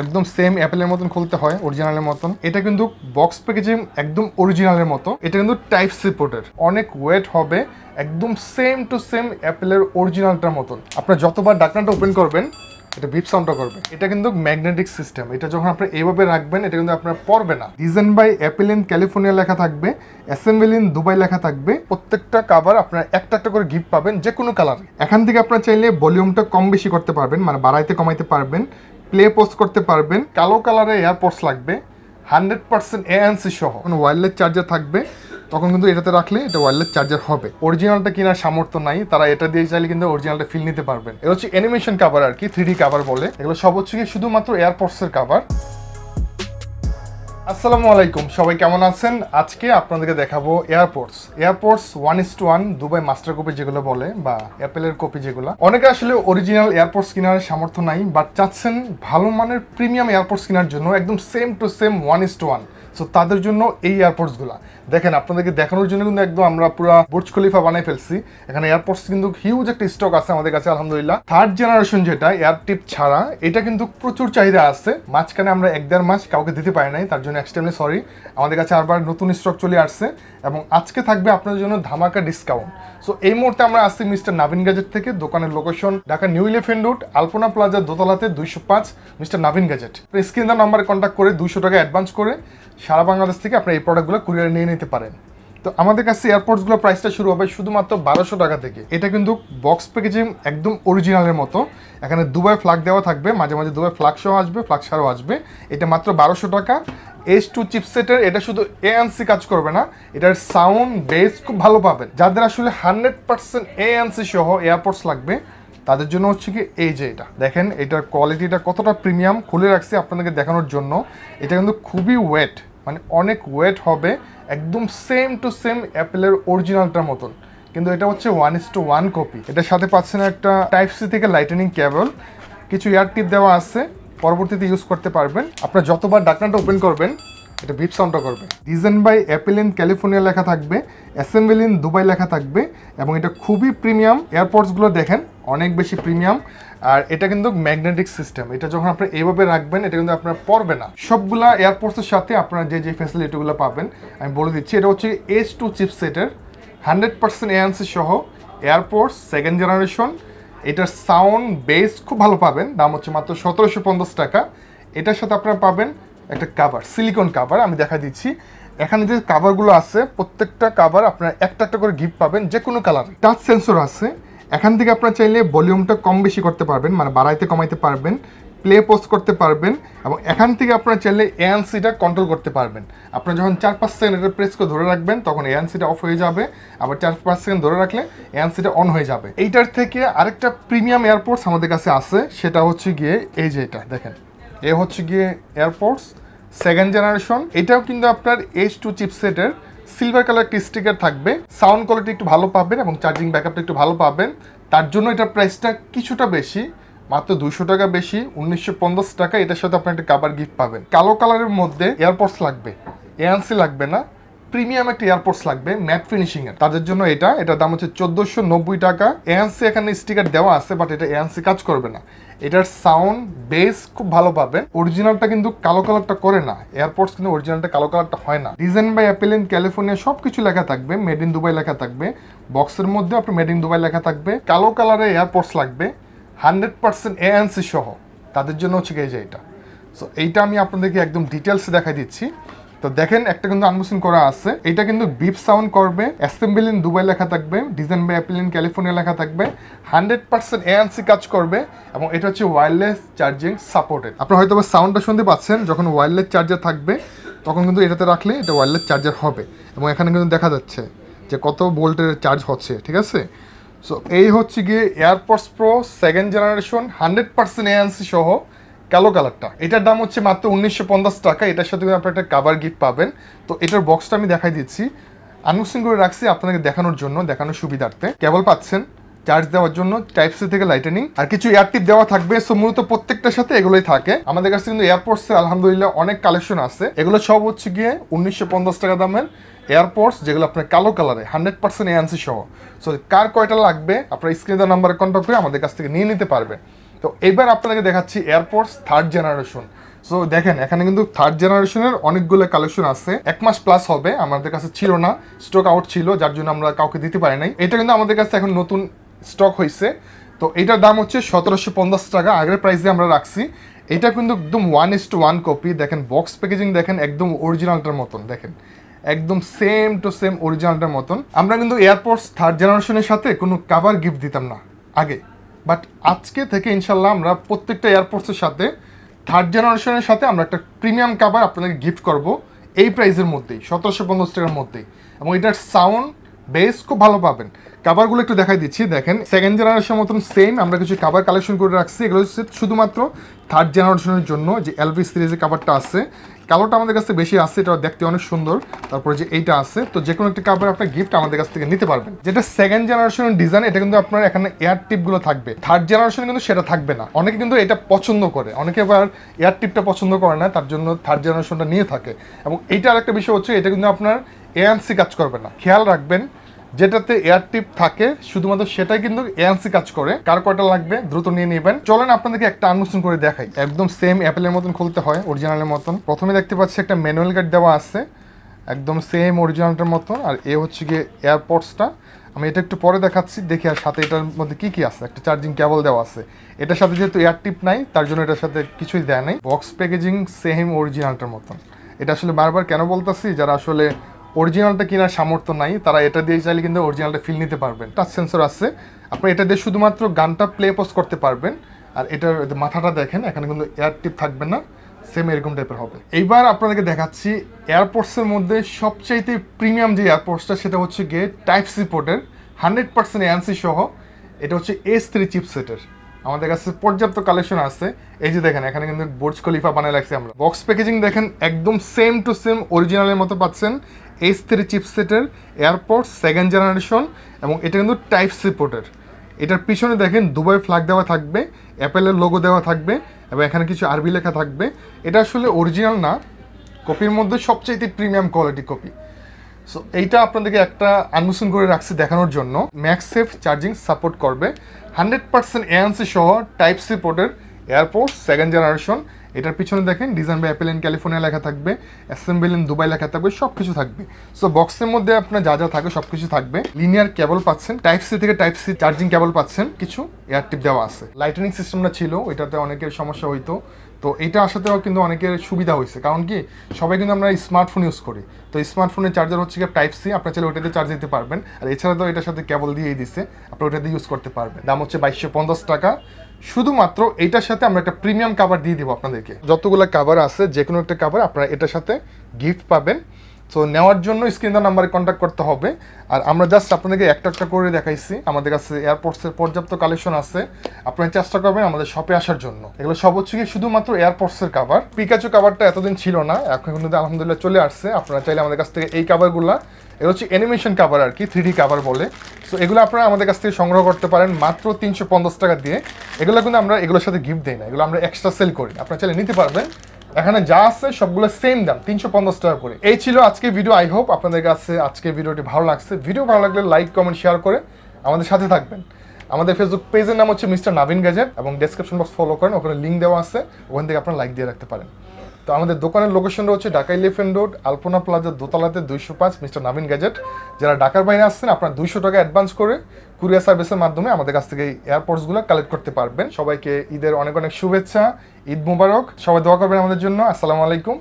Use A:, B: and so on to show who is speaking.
A: একদম সেম অ্যাপেলের মতন খুলতে হয় অরিজিনালের মতন। এটা কিন্তু বক্স প্যাকেজিং একদম অরিজিনালের মতো। এটা কিন্তু টাইপ সি পোর্টের অনেক ওয়েট হবে, একদম সেম টু সেম অ্যাপেলের অরিজিনালটার মতন। আপনার যতবার ডাকনাটা ওপেন করবেন, এটা ভিপ সাউন্ডটা করবে। এটা কিন্তু ম্যাগনেটিক সিস্টেম এটা যখন আপনি এইভাবে রাখবেন, এটা কিন্তু আপনার পড়বে না। Design by Apple in California লেখা থাকবে অ্যাসেম্বল ইন দুবাই লেখা থাকবে। প্রত্যেকটা কাভার আপনার একটা একটা করে গিফট পাবেন যে কোনো কালার এখান থেকে আপনার চাইলে ভলিউমটা কম বেশি করতে পারবেন মানে বাড়াইতে কমাইতে পারবেন। প্লে পোস্ট করতে পারবেন। কালো কালারে এয়ারপোর্টস লাগবে। হান্ড্রেড পার্সেন্ট এএনসি সহ। ওয়্যারলেস চার্জার থাকবে, তখন কিন্তু এটাতে রাখলে এটা ওয়্যারলেস চার্জার হবে। অরিজিনালটা কেনার সামর্থ্য নাই, তারা এটা দিয়ে চাইলে কিন্তু অরিজিনালটা ফিল নিতে পারবেন। এটা হচ্ছে অ্যানিমেশন কাভার আর কি থ্রি ডি কাভার বলে। এগুলো সব হচ্ছে শুধুমাত্র এয়ারপোর্টসের কাভার আসসালামু আলাইকুম, সবাই কেমন আছেন? আজকে আপনাদেরকে দেখাবো AirPods. AirPods one is to one Dubai master copy যেগুলো বলে বা অ্যাপেলের কপি যেগুলো। অনেকে আসলে অরিজিনাল এয়ারপোর্টস কেনার সামর্থ্য নাই বাট চাচ্ছেন ভালো মানের প্রিমিয়াম এয়ারপোর্টস কেনার জন্য, একদম same to same one is to one so তাদের জন্য এই এয়ারপোর্টসগুলো দেখেন, আপনাদেরকে দেখানোর জন্য কিন্তু একদম আমরা পুরো বুর্জ খলিফা বানাই ফেলছি। এখানে এয়ারপোর্টস কিন্তু হিউজ একটা স্টক আছে আমাদের কাছে, আলহামদুলিল্লাহ। থার্ড জেনারেশন যেটা এয়ার টিপ ছাড়া, এটা কিন্তু প্রচুর চাহিদা আছে। মাঝখানে আমরা এক দেড় মাস কাউকে দিতে পারি নাই, তার জন্য এক্সট্রিমলি সরি আমাদের কাছে আবার নতুন স্টক চলে আসছে এবং আজকে থাকবে আপনাদের জন্য ধামাকা ডিসকাউন্ট সো এই মুহূর্তে আমরা আসছি মিস্টার নাবিন গ্যাজেট থেকে, দোকানের location Dhaka new elephant road Alpana plaza দোতলাতে দুইশো পাঁচ, মিস্টার নাবিন গ্যাজেট। স্ক্রিন নাম্বারে কন্ট্যাক্ট করে দুইশো টাকা অ্যাডভান্স করে সারা বাংলাদেশ থেকে আপনি এই প্রোডাক্টগুলো কুরিয়ারে নিয়ে নিতে পারেন। তো আমাদের কাছে এয়ারপোর্টসগুলো প্রাইসটা শুরু হবে শুধুমাত্র বারোশো টাকা থেকে। এটা কিন্তু বক্স প্যাকেজিং একদম অরিজিনালের মতো। এখানে দুবাই ফ্লাগ দেওয়া থাকবে, মাঝে মাঝে দুবাই ফ্লাগ সহ আসবে ফ্লাগ ছাড়াও আসবে। এটা মাত্র বারোশো টাকা। এস টু চিপসেটের এটা শুধু এএনসি কাজ করবে না, এটার সাউন্ড বেস খুব ভালো পাবেন। যাদের আসলে হান্ড্রেড পার্সেন্ট এএনসি সহ এয়ারপোর্টস লাগবে, তাদের জন্য হচ্ছে কি এই যে এটা। দেখেন, এটার কোয়ালিটিটা কতটা প্রিমিয়াম খুলে রাখছি আপনাদেরকে দেখানোর জন্য। এটা কিন্তু খুবই ওয়েট মানে অনেক ওয়েট হবে একদম সেম টু সেম অ্যাপেলের অরিজিনালটার মতন। কিন্তু এটা হচ্ছে one is to one copy এটার সাথে পাচ্ছেন একটা টাইপ সি থেকে লাইটেনিং কেবল কিছু এয়ার টিপ দেওয়া আছে, পরবর্তীতে ইউজ করতে পারবেন। আপনার যতবার ডাকনাটা ওপেন করবেন, এটা বিপ সাউন্ডটা করবে। Design by Apple in California লেখা থাকবে অ্যাসেম্বল ইন দুবাই লেখা থাকবে, এবং এটা খুবই প্রিমিয়াম এয়ারপোর্টসগুলো দেখেন, অনেক বেশি প্রিমিয়াম আর এটা কিন্তু ম্যাগনেটিক সিস্টেম এটা যখন আপনি এইভাবে রাখবেন, এটা কিন্তু আপনার পড়বে না। সবগুলা এয়ারপোর্টসের সাথে আপনারা যে যে ফ্যাসিলিটিগুলো পাবেন, আমি বলে দিচ্ছি, এটা হচ্ছে এইচ টু চিপসেটের হান্ড্রেড পার্সেন্ট এএনসি সহ এয়ারপোর্টস সেকেন্ড জেনারেশন এটার সাউন্ড বেস খুব ভালো পাবেন, দাম হচ্ছে মাত্র সতেরোশো পঞ্চাশ টাকা। এটার সাথে আপনারা পাবেন একটা কাভার সিলিকন কাভার আমি দেখা দিচ্ছি। এখানে যে কাভারগুলো আছে, প্রত্যেকটা কাভার আপনারা একটা একটা করে গিফট পাবেন যে কোনো কালার টাচ সেন্সর আছে এখান থেকে আপনারা চাইলে ভলিউমটা কম বেশি করতে পারবেন মানে বাড়াইতে, কমাইতে পারবেন প্লে পোস্ট করতে পারবেন, এবং এখান থেকে আপনারা চাইলে এএনসিটা কন্ট্রোল করতে পারবেন। আপনারা যখন চার পাঁচ সেকেন্ড এটা প্রেস করে ধরে রাখবেন, তখন এএনসিটা অফ হয়ে যাবে, আবার চার পাঁচ সেকেন্ড ধরে রাখলে এএনসিটা অন হয়ে যাবে। এইটার থেকে আরেকটা প্রিমিয়াম এয়ারপোর্টস আমাদের কাছে আছে, সেটা হচ্ছে গিয়ে এই যে এটা, দেখেন। এ হচ্ছে গিয়ে এয়ারপোর্টস সেকেন্ড জেনারেশন এটাও কিন্তু আপনার এইচ টু চিপসেটের সিলভার কালার একটি স্টিকার থাকবে। সাউন্ড কোয়ালিটি একটু ভালো পাবেন এবং চার্জিং ব্যাকআপটা একটু ভালো পাবেন। তার জন্য এটার প্রাইসটা কিছুটা বেশি, মাত্র দুশো টাকা বেশি, উনিশশো পঞ্চাশ টাকা। এটার সাথে আপনার একটা কাবার গিফট পাবেন। কালো কালারের মধ্যে এয়ারপোর্টস লাগবে। এয়ানসি লাগবে না। প্রিমিয়াম একটা এয়ারপোর্টস লাগবে, ম্যাট ফিনিশিং এর। তাদের জন্য এটা, এটার দাম হচ্ছে চোদ্দোশো নব্বই টাকা। এএনসি এখানে স্টিকার দেওয়া আছে বাট এটা এএনসি কাজ করবে না। এটার সাউন্ড বেস খুব ভালো পাবেন। অরিজিনালটা কিন্তু কালো কালারটা করে না। এয়ারপোর্টস কিন্তু অরিজিনালটা কালো কালারটা হয় না। Design by Apple in California সব কিছু লেখা থাকবে মেড ইন দুবাই লেখা থাকবে। বক্সের মধ্যে আপনার মেড ইন দুবাই লেখা থাকবে। কালো কালারের এয়ারপোর্টস লাগবে। হান্ড্রেড পার্সেন্ট এএনসি সহ। তাদের জন্য হচ্ছে যে এটা। সো এইটা আমি আপনাদেরকে একদম ডিটেলসে দেখাই দিচ্ছি। তো দেখেন, একটা কিন্তু আনবক্সিং করা আছে। এটা কিন্তু বিপ সাউন্ড করবে অ্যাসেম্বল ইন দুবাই লেখা থাকবে design by Apple in California লেখা থাকবে হান্ড্রেড পার্সেন্ট এএনসি কাজ করবে, এবং এটা হচ্ছে ওয়্যারলেস চার্জিং সাপোর্টেড আপনারা হয়তো বা সাউন্ডটা শুনতে পাচ্ছেন, যখন ওয়্যারলেস চার্জার থাকবে, তখন কিন্তু এটাতে রাখলে এটা ওয়্যারলেস চার্জার হবে। এবং এখানে কিন্তু দেখা যাচ্ছে যে কত ভোল্টের চার্জ হচ্ছে, ঠিক আছে? সো এই হচ্ছে গিয়ে AirPods pro second generation hundred percent ANC সহ কালো কালারটা। এটার দাম হচ্ছে মাত্র উনিশশো পঞ্চাশ টাকা। এটার সাথে আপনি একটা কাভার গিফট পাবেন। তো এটার বক্সটা আমি দেখাই দিচ্ছি। আনবক্সিং করে রাখছি আপনাকে দেখানোর জন্য, দেখানোর সুবিধার্থে। কেবল পাচ্ছেন চার্জ দেওয়ার জন্য টাইপ সি থেকে লাইটেনিং আর কিছু এয়ারটিপ দেওয়া থাকবে সো মূলত প্রত্যেকটার সাথে এগুলোই থাকে। আমাদের কাছে কিন্তু এয়ারপোর্টস আলহামদুলিল্লাহ অনেক কালেকশন আছে। এগুলো সব হচ্ছে গিয়ে উনিশশো পঞ্চাশ টাকা দামের এয়ারপোর্টস যেগুলো আপনার কালো কালারে হান্ড্রেড পার্সেন্ট এএনসি সহ। সো কার কয়টা লাগবে, আপনার স্ক্রিনে নাম্বারে কন্ট্যাক্ট করে আমাদের কাছ থেকে নিয়ে নিতে পারবেন তো এবার আপনাদেরকে দেখাচ্ছি এয়ারপোর্টস থার্ড জেনারেশন সো দেখেন, এখানে কিন্তু থার্ড জেনারেশনের অনেকগুলো কালেকশন আছে। এক মাস প্লাস হবে, আমাদের কাছে ছিল না স্টক আউট ছিল, যার জন্য আমরা কাউকে দিতে পারি নাই। এটা কিন্তু আমাদের কাছে এখন নতুন স্টক হয়েছে তো এটার দাম হচ্ছে সতেরোশো পঞ্চাশ টাকা। আগের প্রাইসে আমরা রাখছি। এটা কিন্তু একদম one is to one copy দেখেন বক্স প্যাকেজিং দেখেন, একদম অরিজিনালটার মতন। দেখেন, একদম সেম টু সেম অরিজিনালটার মতন। আমরা কিন্তু এয়ারপোর্টস থার্ড জেনারেশনের সাথে কোনো কাভার গিফট দিতাম না, আগে। বাট আজকে থেকে ইনশাল্লাহ আমরা প্রত্যেকটা এয়ারপোর্টসের সাথে থার্ড জেনারেশনের সাথে আমরা একটা প্রিমিয়াম কাভার আপনাদেরকে গিফট করব এই প্রাইসের মধ্যেই, সতেরোশো পঞ্চাশ টাকার মধ্যেই। এবং এটার সাউন্ড বেস খুব ভালো পাবেন। কাভারগুলো একটু দেখাই দিচ্ছি। দেখেন সেকেন্ড জেনারেশন মতন সেম আমরা কিছু কাভার কালেকশন করে রাখছি। এগুলো হচ্ছে শুধুমাত্র থার্ড জেনারেশনের জন্য যে এলভি সিরিজের কাভারটা আছে। কালোটা আমাদের কাছে বেশি আছে এটা দেখতে অনেক সুন্দর। তারপরে যে এইটা আছে, তো যে কোনো একটা কাভার আপনার গিফট আমাদের কাছ থেকে নিতে পারবেন। যেটা সেকেন্ড জেনারেশনের ডিজাইন এটা কিন্তু আপনার এখানে এয়ার টিপগুলো থাকবে। থার্ড জেনারেশন কিন্তু সেটা থাকবে না। অনেকে কিন্তু এটা পছন্দ করে। অনেকে আবার এয়ার টিপটা পছন্দ করে না, তার জন্য থার্ড জেনারেশনটা নিয়ে থাকে। এবং এইটা আরেকটা বিষয় হচ্ছে, এটা কিন্তু আপনার এএনসি কাজ করবে না। খেয়াল রাখবেন যেটাতে এয়ার টিপ থাকে, শুধুমাত্র সেটাই কিন্তু এএনসি কাজ করে। কার কয়টা লাগবে দ্রুত নিয়ে নেবেন। চলেন আপনাদেরকে একটা আনবক্সিং করে দেখাই। একদম সেম অ্যাপেলের মতন খুলতে হয় অরিজিনালের মতন। প্রথমে দেখতে পাচ্ছি একটা ম্যানুয়াল গার্ড দেওয়া আছে। একদম সেম অরিজিনালটার মতন। আর এ হচ্ছে গিয়ে এয়ারপোর্টসটা আমি এটা একটু পরে দেখাচ্ছি, দেখি আর সাথে এটার মধ্যে কি কি আছে। একটা চার্জিং কেবল দেওয়া আছে। এটার সাথে যেহেতু এয়ার টিপ নাই, তার জন্য এটার সাথে কিছুই দেয় নাই। বক্স প্যাকেজিং সেম অরিজিনালটার মতন। এটা আসলে বারবার কেন বলতেছি? যারা আসলে অরিজিনালটা কেনার সামর্থ্য নাই, তারা এটা দিয়ে চাইলে কিন্তু অরিজিনালটা ফিল নিতে পারবেন। টাচ সেন্সর আছে। আপনি এটা দিয়ে শুধুমাত্র গানটা প্লে পোজ করতে পারবেন। আর এটার মাথাটা দেখেন, এখানে কিন্তু এয়ার টিপ থাকবে না সেম এরকম টাইপের হবে। এইবার আপনাদেরকে দেখাচ্ছি এয়ারপোর্টসের মধ্যে সবচাইতে প্রিমিয়াম যে এয়ারপোর্টসটা সেটা হচ্ছে গিয়ে টাইপ সি পোর্টের হান্ড্রেড পার্সেন্ট এনসি সহ। এটা হচ্ছে এস থ্রি চিপসেটের আমাদের কাছে পর্যাপ্ত কালেকশন আছে। এই যে দেখেন, এখানে কিন্তু বোর্জ খলিফা বানায় লাগছে আমরা। বক্স প্যাকেজিং দেখেন, একদম সেম টু সেম অরিজিনালের মতো পাচ্ছেন। এইচ থ্রি চিপসেটের এয়ারপোর্ট সেকেন্ড জেনারেশন এবং এটা কিন্তু টাইপ সি পোর্টের এটার পিছনে দেখেন দুবাই ফ্ল্যাগ দেওয়া থাকবে অ্যাপেলের লোগো দেওয়া থাকবে এবং এখানে কিছু আরবি লেখা থাকবে। এটা আসলে অরিজিনাল না কপির মধ্যে সবচাইতে প্রিমিয়াম কোয়ালিটি কপি সো এইটা আপনাদেরকে একটা আনবক্সিং করে রাখছি দেখানোর জন্য। ম্যাক্সেফ চার্জিং সাপোর্ট করবে। হান্ড্রেড পার্সেন্ট এএনসি সহ টাইপ সি পোর্টের এয়ারপোর্ট সেকেন্ড জেনারেশন এটার পিছনে দেখেন design by Apple in California লেখা থাকবে অ্যাসেম্বল ইন দুবাই লেখা থাকবে সব কিছু থাকবে। সো বক্সের মধ্যে আপনার যা যা থাকে সব কিছু থাকবে। লিনিয়ার কেবল পাচ্ছেন টাইপ সি থেকে টাইপ সি চার্জিং কেবল পাচ্ছেন, কিছু এয়ার টিপ দেওয়া আছে। লাইটেনিং সিস্টেমটা ছিল ওইটাতে অনেকের সমস্যা হইতো। তো এটা আসাতেও কিন্তু অনেকের সুবিধা হয়েছে। কারণ কি? সবাই কিন্তু আমরা স্মার্টফোন ইউজ করি। তো স্মার্টফোনের চার্জার হচ্ছে কি টাইপ সি আপনার চাইলে ওইটাতে চার্জ দিতে পারবেন। আর এছাড়া তো এটার সাথে কেবল দিয়েই দিছে আপনি ওটাতে ইউজ করতে পারবেন। দাম হচ্ছে বাইশশো পঞ্চাশ টাকা। শুধুমাত্র এটার সাথে আমরা একটা প্রিমিয়াম কাভার দিয়ে দেবো আপনাদেরকে। যতগুলো কাভার আছে যে কোনো একটা কাভার আপনারা এটার সাথে গিফট পাবেন। সো নেওয়ার জন্য স্ক্রিন নাম্বারে কন্ট্যাক্ট করতে হবে। আর আমরা জাস্ট আপনাদেরকে একটা একটা করে দেখাইছি। আমাদের কাছে এয়ারপোর্টসের পর্যাপ্ত কালেকশন আছে। আপনারা চেষ্টা করবেন আমাদের শপে আসার জন্য। এগুলো সব হচ্ছে কি শুধুমাত্র এয়ারপোর্টসের কাভার পিকাচু কাভারটা এতদিন ছিল না। এখন কিন্তু আলহামদুলিল্লাহ চলে আসছে। আপনারা চাইলে আমাদের কাছ থেকে এই কাভারগুলো এগুলো হচ্ছে অ্যানিমেশন কাভার আর কি থ্রি কাভার বলে। সো এগুলো আপনারা আমাদের কাছ থেকে সংগ্রহ করতে পারেন মাত্র তিনশো পঞ্চাশ টাকা দিয়ে। এগুলো কিন্তু আমরা এগুলোর সাথে গিফট দিই না। এগুলো আমরা এক্সট্রা সেল করি। আপনারা চাইলে নিতে পারবেন। এখানে যা আছে সবগুলো সেম দাম, তিনশো পঞ্চাশ টাকা করে। এই ছিল আজকে ভিডিও আই হোপ আপনাদের কাছে আজকে ভিডিওটি ভালো লাগছে। ভিডিও ভালো লাগলে লাইক কমেন্ট শেয়ার করে আমাদের সাথে থাকবেন। আমাদের ফেসবুক পেজের নাম হচ্ছে মিস্টার নাবিন গেজেট এবং ডেসক্রিপশন বক্স ফলো করেন, ওখানে লিঙ্ক দেওয়া আছে, ওখান থেকে আপনারা লাইক দিয়ে রাখতে পারেন। তো আমাদের দোকানের লোকেশন রয়েছে Dhaka eleven road Alpana plaza দোতলাতে দুইশো পাঁচ, মিস্টার নাবিন গ্যাজেট যারা ঢাকার বাইরে আসছেন, আপনার দুইশো টাকা অ্যাডভান্স করে কুরিয়ার সার্ভিসের মাধ্যমে আমাদের কাছ থেকে এয়ারপোর্টসগুলো কালেক্ট করতে পারবেন। সবাইকে ঈদের অনেক অনেক শুভেচ্ছা, ঈদ মুবারক। সবাই দোয়া করবেন আমাদের জন্য। আসসালামু আলাইকুম।